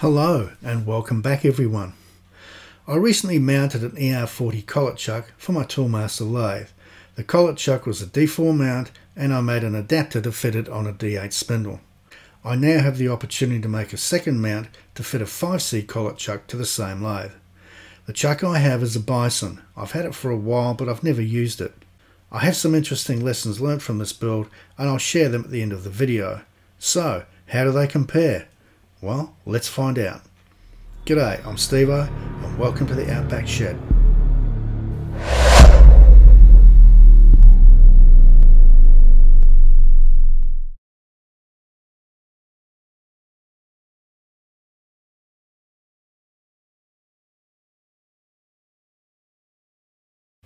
Hello and welcome back everyone. I recently mounted an ER40 collet chuck for my Toolmaster lathe. The collet chuck was a D4 mount and I made an adapter to fit it on a D8 spindle. I now have the opportunity to make a second mount to fit a 5C collet chuck to the same lathe. The chuck I have is a Bison. I've had it for a while but I've never used it. I have some interesting lessons learnt from this build and I'll share them at the end of the video. So, how do they compare? Well, let's find out. G'day, I'm Stevo and welcome to the Outback Shed.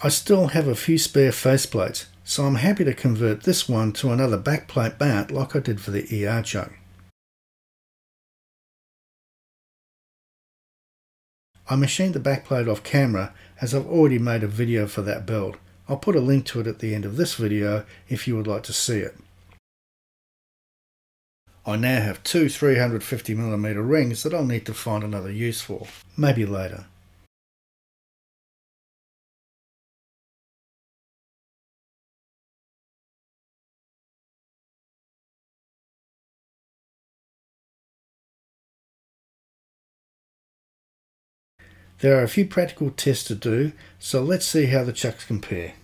I still have a few spare faceplates, so I'm happy to convert this one to another backplate mount like I did for the ER chuck. I machined the backplate off camera as I've already made a video for that build. I'll put a link to it at the end of this video if you would like to see it. I now have two 350mm rings that I'll need to find another use for, maybe later. There are a few practical tests to do, so let's see how the chucks compare.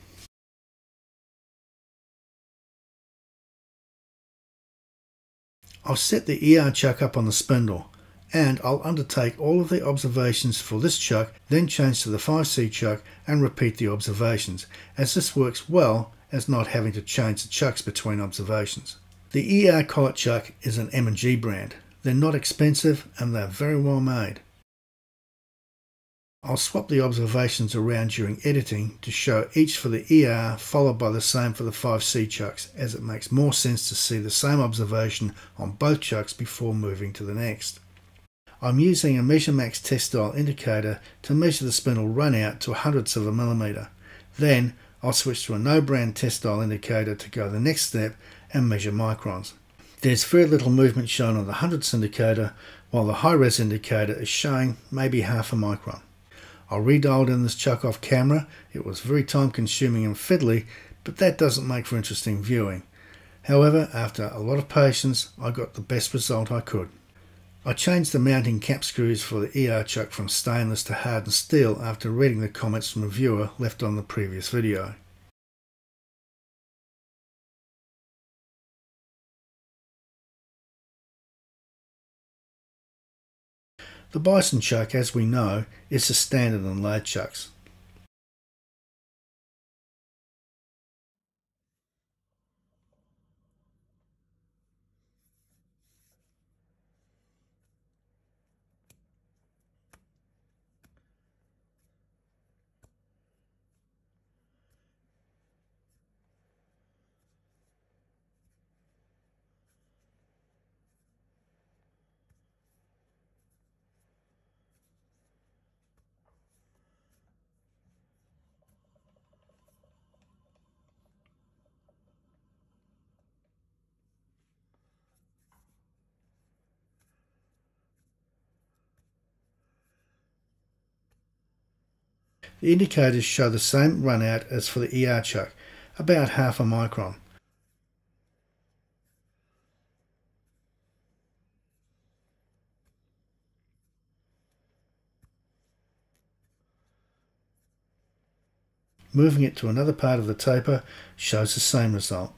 I'll set the ER chuck up on the spindle and I'll undertake all of the observations for this chuck, then change to the 5C chuck and repeat the observations, as this works well as not having to change the chucks between observations. The ER collet chuck is an M&G brand. They're not expensive and they're very well made. I'll swap the observations around during editing to show each for the ER followed by the same for the 5C chucks as it makes more sense to see the same observation on both chucks before moving to the next. I'm using a MeasureMax test dial indicator to measure the spindle run out to hundredths of a millimeter. Then I'll switch to a no brand test dial indicator to go the next step and measure microns. There's very little movement shown on the hundredths indicator while the high res indicator is showing maybe half a micron. I redialed in this chuck off camera. It was very time consuming and fiddly, but that doesn't make for interesting viewing. However, after a lot of patience, I got the best result I could. I changed the mounting cap screws for the ER chuck from stainless to hardened steel after reading the comments from a viewer left on the previous video. The Bison chuck, as we know, is the standard on lathe chucks. The indicators show the same run out as for the ER chuck, about half a micron. Moving it to another part of the taper shows the same result.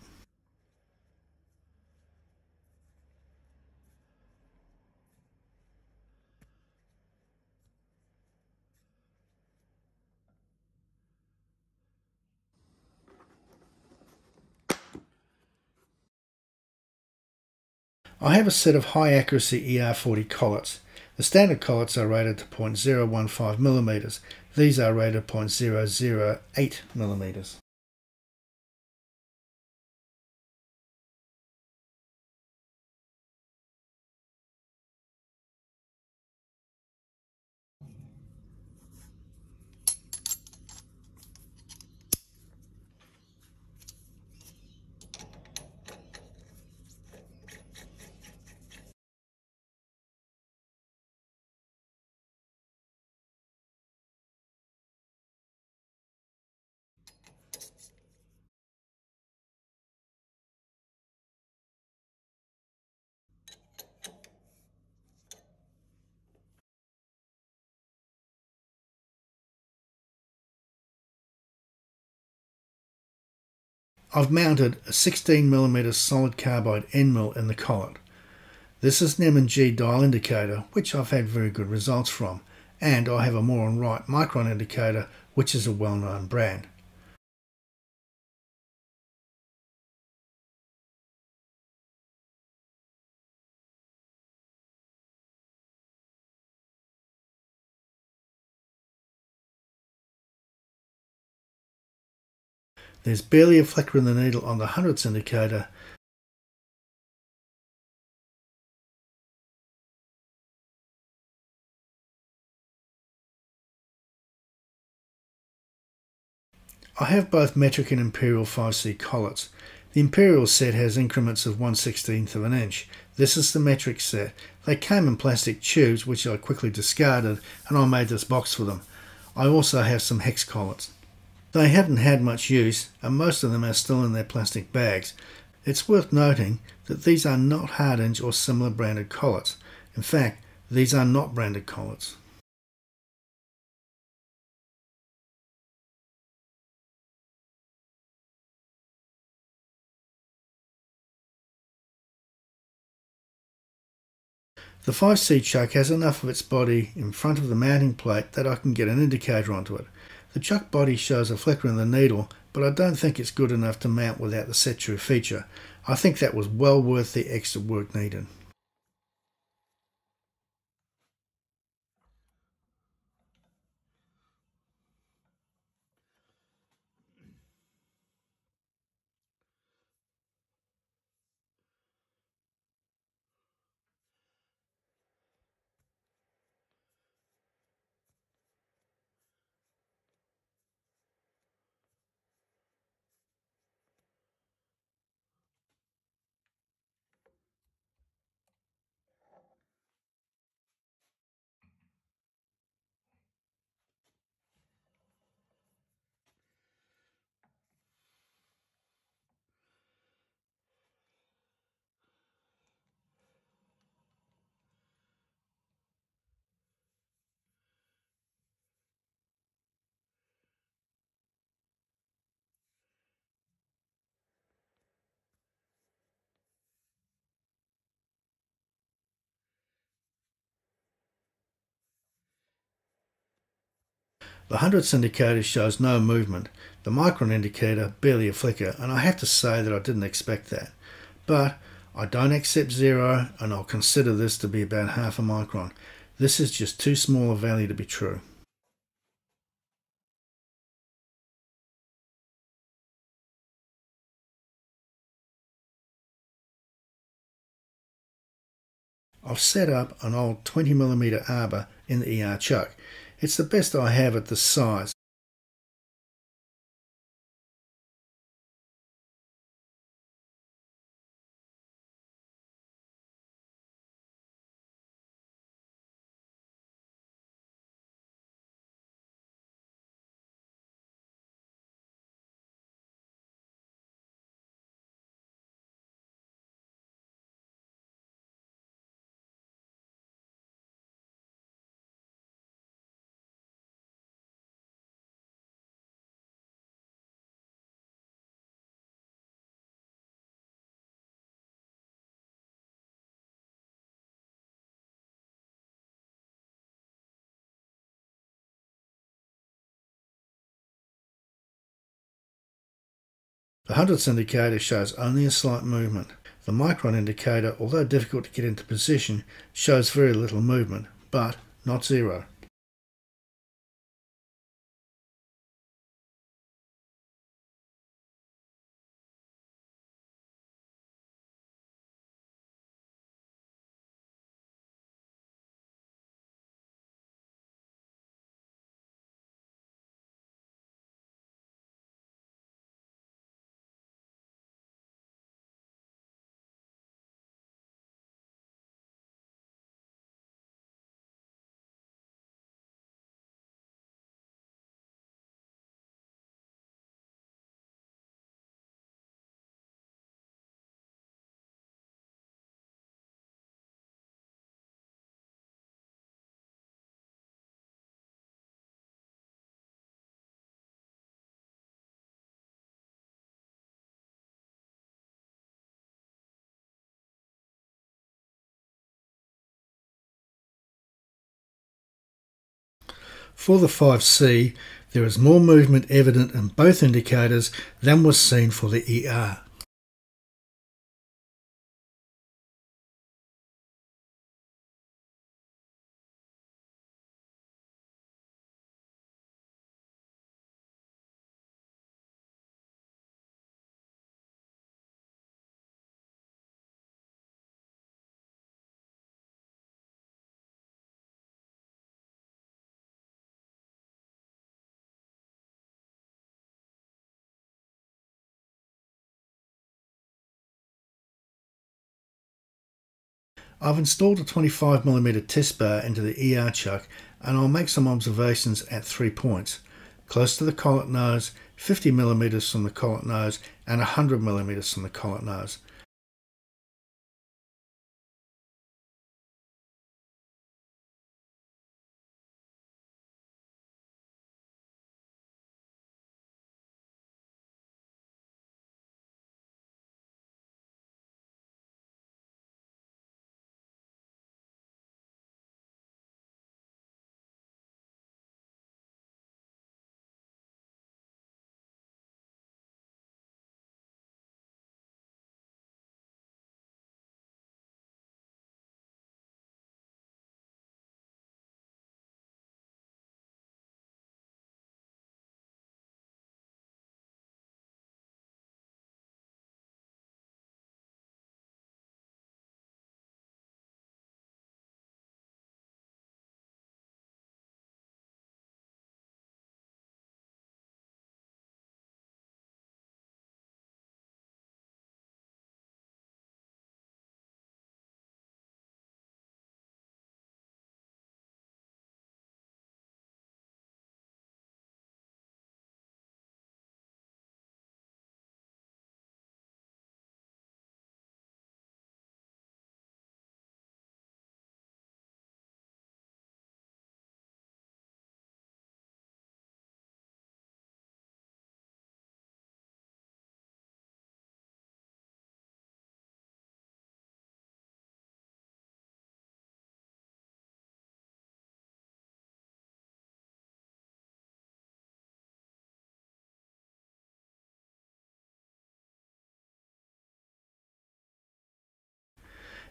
I have a set of high accuracy ER40 collets. The standard collets are rated to 0.015 millimeters. These are rated 0.008 millimeters. I've mounted a 16mm solid carbide end mill in the collet. This is an M&G dial indicator, which I've had very good results from, and I have a Moore and Wright micron indicator, which is a well-known brand. There's barely a flicker in the needle on the hundredths indicator. I have both metric and imperial 5C collets. The imperial set has increments of 1 16th of an inch. This is the metric set. They came in plastic tubes which I quickly discarded and I made this box for them. I also have some hex collets. They haven't had much use, and most of them are still in their plastic bags. It's worth noting that these are not Hardinge or similar branded collets. In fact, these are not branded collets. The 5C chuck has enough of its body in front of the mounting plate that I can get an indicator onto it. The chuck body shows a flicker in the needle, but I don't think it's good enough to mount without the Set-Tru feature. I think that was well worth the extra work needed. The hundredths indicator shows no movement, the micron indicator barely a flicker, and I have to say that I didn't expect that. But I don't accept zero, and I'll consider this to be about half a micron. This is just too small a value to be true. I've set up an old 20mm arbor in the ER chuck. It's the best I have at this size. The hundredths indicator shows only a slight movement. The micron indicator, although difficult to get into position, shows very little movement, but not zero. For the 5C, there is more movement evident in both indicators than was seen for the ER. I've installed a 25mm test bar into the ER chuck and I'll make some observations at three points. Close to the collet nose, 50mm from the collet nose and 100mm from the collet nose.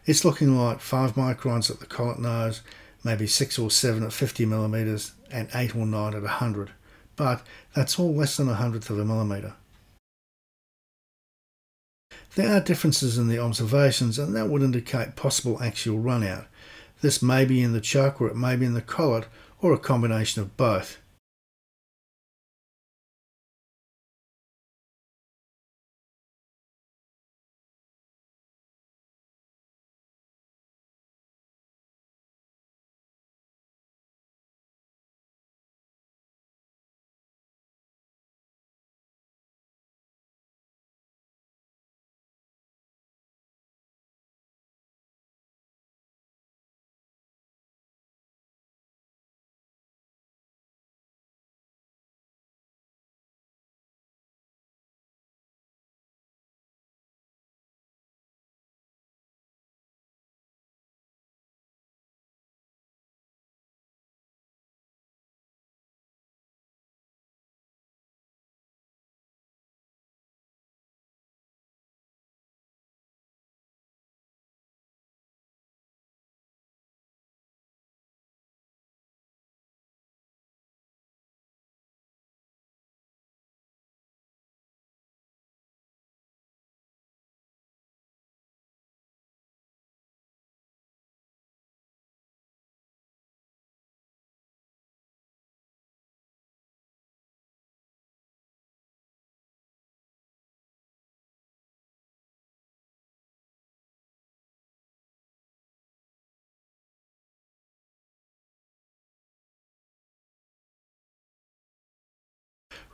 It's looking like 5 microns at the collet nose, maybe 6 or 7 at 50 millimeters, and 8 or 9 at 100. But that's all less than a hundredth of a millimeter. There are differences in the observations and that would indicate possible axial runout. This may be in the chuck or it may be in the collet or a combination of both.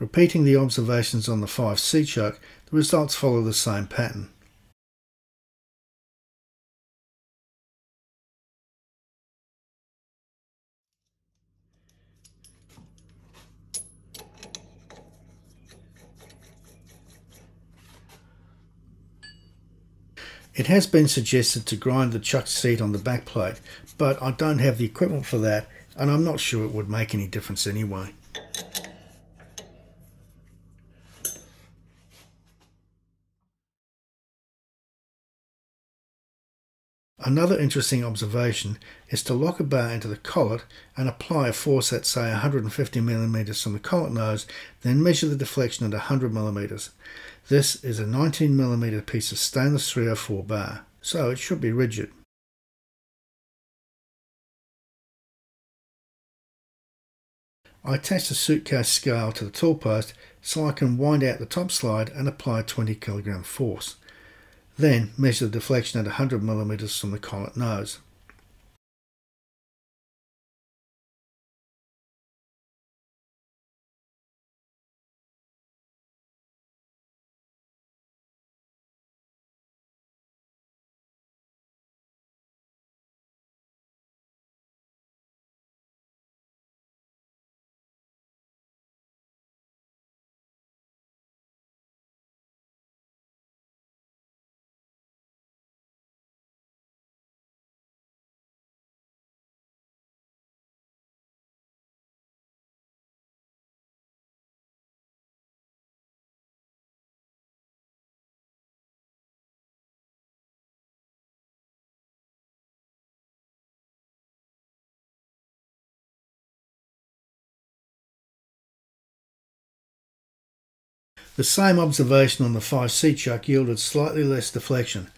Repeating the observations on the 5C chuck, the results follow the same pattern. It has been suggested to grind the chuck seat on the back plate, but I don't have the equipment for that and I'm not sure it would make any difference anyway. Another interesting observation is to lock a bar into the collet and apply a force at say 150 millimeters from the collet nose, then measure the deflection at 100 millimeters. This is a 19 millimeter piece of stainless 304 bar, so it should be rigid. I attach the suitcase scale to the tool post so I can wind out the top slide and apply 20 kg force. Then measure the deflection at 100 millimeters from the collet nose. The same observation on the 5C chuck yielded slightly less deflection.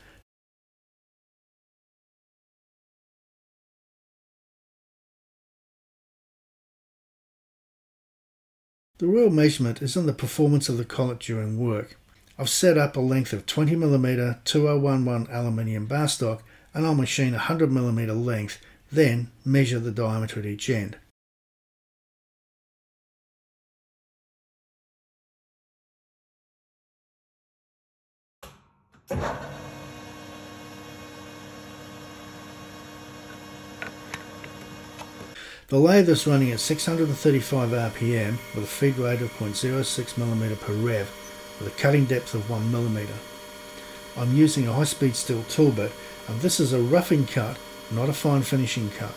The real measurement is in the performance of the collet during work. I've set up a length of 20mm 2011 aluminium bar stock and I'll machine a 100mm length, then measure the diameter at each end. The lathe is running at 635 RPM with a feed rate of 0.06mm per rev with a cutting depth of 1mm. I'm using a high-speed steel tool bit and this is a roughing cut, not a fine finishing cut.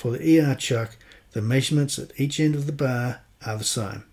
For the ER chuck, the measurements at each end of the bar are the same.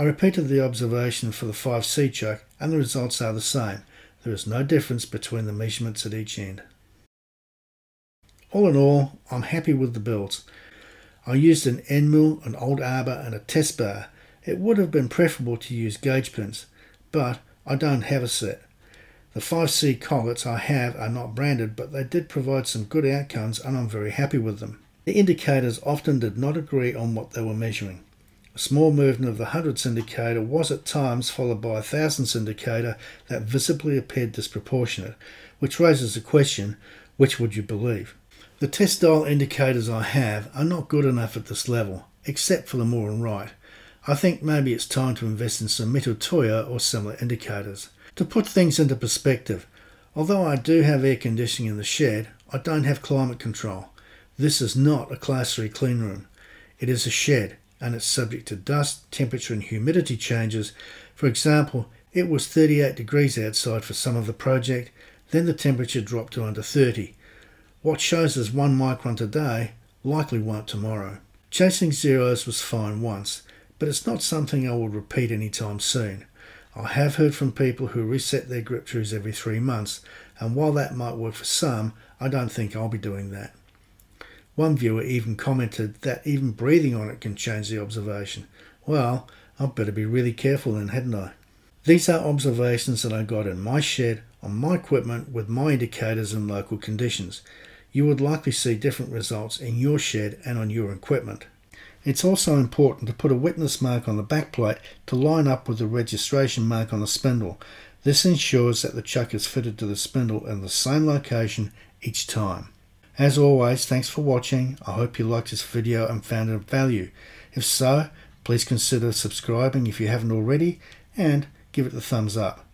I repeated the observation for the 5C chuck and the results are the same. there is no difference between the measurements at each end. All in all, I'm happy with the builds. I used an end mill, an old arbor and a test bar. It would have been preferable to use gauge pins, but I don't have a set. The 5C collets I have are not branded, but they did provide some good outcomes and I'm very happy with them. The indicators often did not agree on what they were measuring. Small movement of the hundredths indicator was at times followed by a thousandths indicator that visibly appeared disproportionate, which raises the question, which would you believe? The test style indicators I have are not good enough at this level, except for the Moore and Wright. I think maybe it's time to invest in some Mitutoyo or similar indicators. To put things into perspective, although I do have air conditioning in the shed, I don't have climate control. This is not a class 3 clean room. It is a shed and it's subject to dust, temperature and humidity changes. For example, it was 38 degrees outside for some of the project, then the temperature dropped to under 30. What shows as 1 micron today likely won't tomorrow. Chasing zeros was fine once, but it's not something I will repeat anytime soon. I have heard from people who reset their grip trues every three months, and while that might work for some, I don't think I'll be doing that. One viewer even commented that even breathing on it can change the observation. Well, I'd better be really careful then, hadn't I? These are observations that I got in my shed on my equipment with my indicators and local conditions. You would likely see different results in your shed and on your equipment. It's also important to put a witness mark on the backplate to line up with the registration mark on the spindle. This ensures that the chuck is fitted to the spindle in the same location each time. As always, thanks for watching. I hope you liked this video and found it of value. If so, please consider subscribing if you haven't already and give it the thumbs up.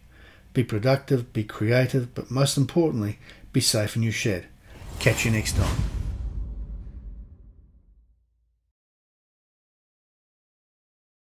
Be productive, be creative, but most importantly, be safe in your shed. Catch you next time.